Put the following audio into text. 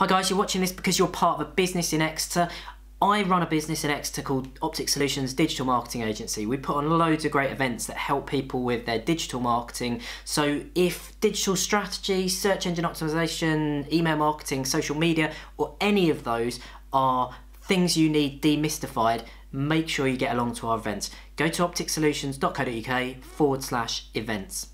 Hi guys, you're watching this because you're part of a business in Exeter. I run a business in Exeter called Optix Solutions Digital Marketing Agency. We put on loads of great events that help people with their digital marketing. So if digital strategy, search engine optimization, email marketing, social media, or any of those are things you need demystified, make sure you get along to our events. Go to optixsolutions.co.uk forward slash events.